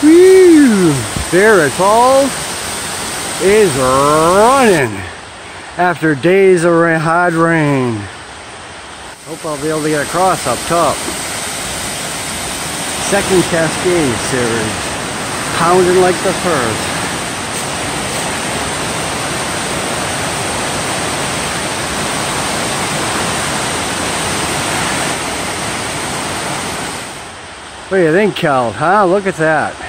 Whew, there it all is running after days of hard rain. Hope I'll be able to get across up top. Second Cascade series. Pounding like the first. What do you think, Cal? Huh? Look at that.